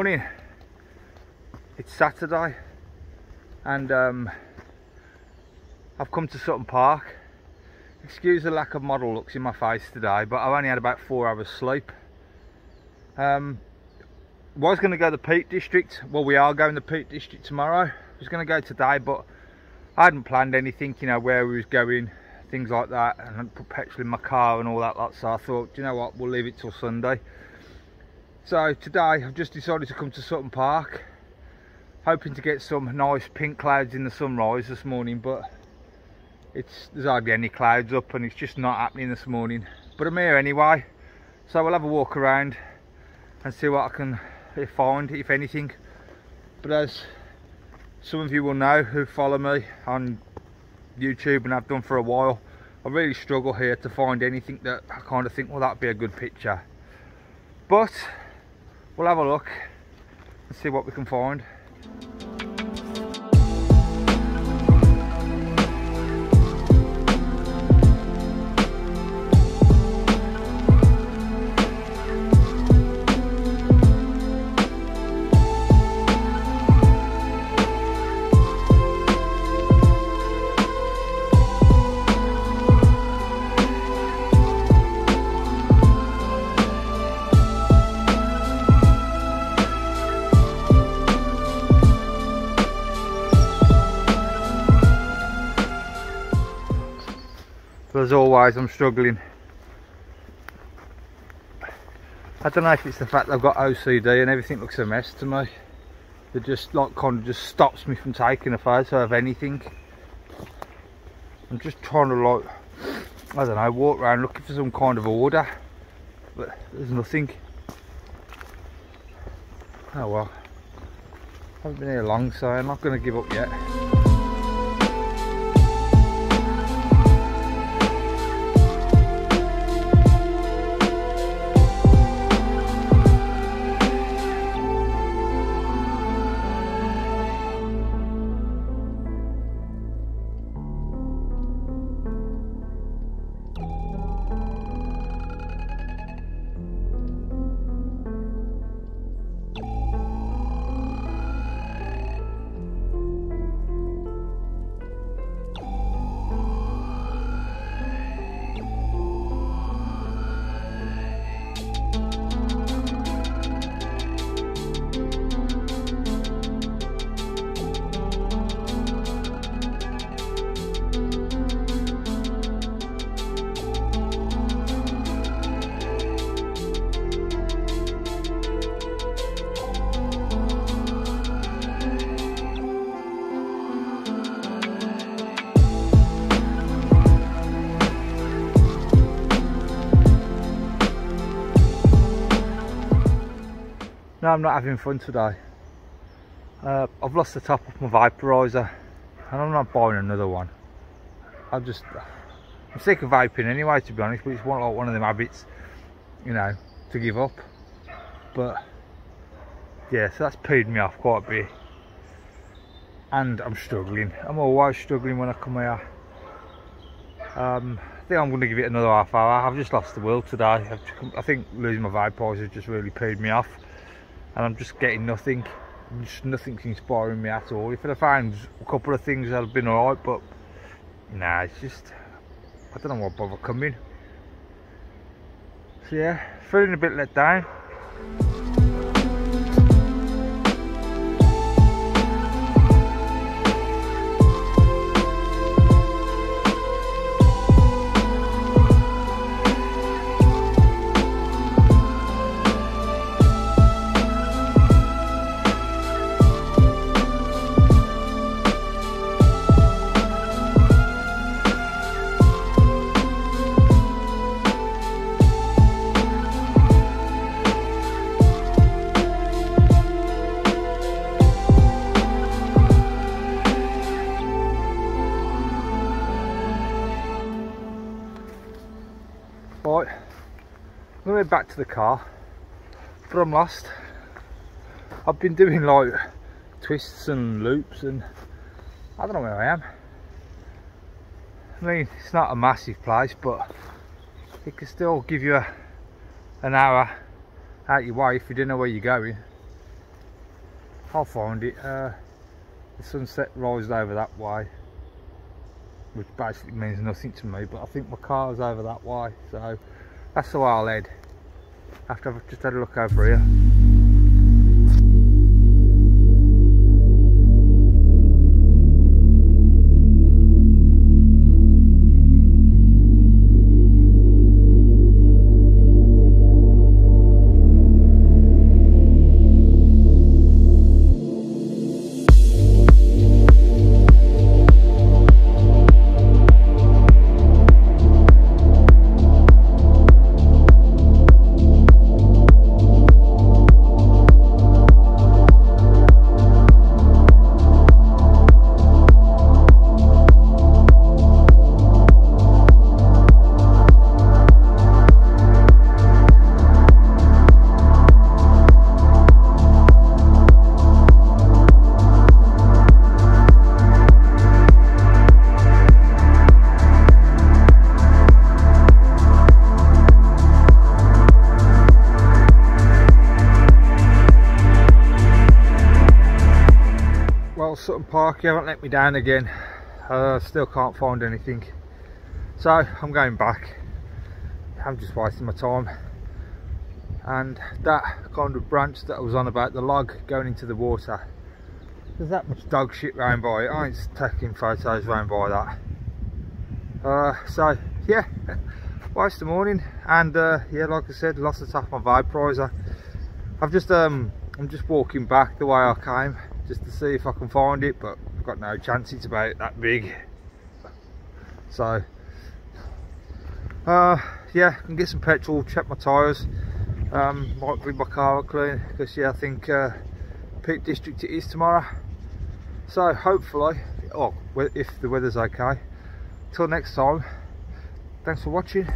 Morning. It's Saturday and um, I've come to Sutton Park. Excuse the lack of model looks in my face today, but I've only had about four hours sleep. Um, was going to go to the Peak District. Well, we are going to the Peak District tomorrow. I was going to go today, but I hadn't planned anything, you know, where we was going, things like that, and petrol in my car and all that lot. So I thought, you know what, we'll leave it till Sunday. So today I've just decided to come to Sutton Park. Hoping to get some nice pink clouds in the sunrise this morning but it's there's hardly any clouds up and it's just not happening this morning. But I'm here anyway so we'll have a walk around and see what I can eh, find if anything. But as some of you will know who follow me on YouTube and I've done for a while I really struggle here to find anything that I kind of think well that'd be a good picture. But we'll have a look and see what we can find. As always, I'm struggling. I don't know if it's the fact I've got OCD and everything looks a mess to me. It just like kind of just stops me from taking a photo of anything. I'm just trying to like, I don't know, walk around looking for some kind of order. But there's nothing. Oh well. I haven't been here long so I'm not going to give up yet. No, I'm not having fun today. Uh, I've lost the top of my vaporizer and I'm not buying another one. I'm just, I'm sick of vaping anyway to be honest, but it's one, like one of them habits, you know, to give up. But yeah, so that's peed me off quite a bit. And I'm struggling. I'm always struggling when I come here. Um, I think I'm going to give it another half hour. I've just lost the will today. I've, I think losing my vaporizer just really peed me off and I'm just getting nothing just nothing's inspiring me at all. If I found a couple of things that have been alright but nah it's just I don't know what bother coming. So yeah feeling a bit let down Right, I'm going back to the car, but I'm lost. I've been doing like twists and loops and I don't know where I am. I mean, it's not a massive place, but it can still give you a, an hour out your way if you don't know where you're going. I'll find it. Uh, the sunset rises over that way, which basically means nothing to me, but I think my car's over that way, so that's the way I'll head. After I've just had a look over here. Park you haven't let me down again. I uh, still can't find anything. So I'm going back. I'm just wasting my time. And that kind of branch that I was on about the log going into the water there's that much dog shit round by it. I ain't taking photos round by that. Uh, so yeah waste the morning. And uh, yeah like I said lost the top of my vaporizer I've just um I'm just walking back the way I came just to see if I can find it but I've got no chance. It's about that big. So uh, yeah I can get some petrol check my tyres. Um, might bring my car clean because yeah I think uh, Peak District it is tomorrow. So hopefully oh if the weather's okay. Till next time thanks for watching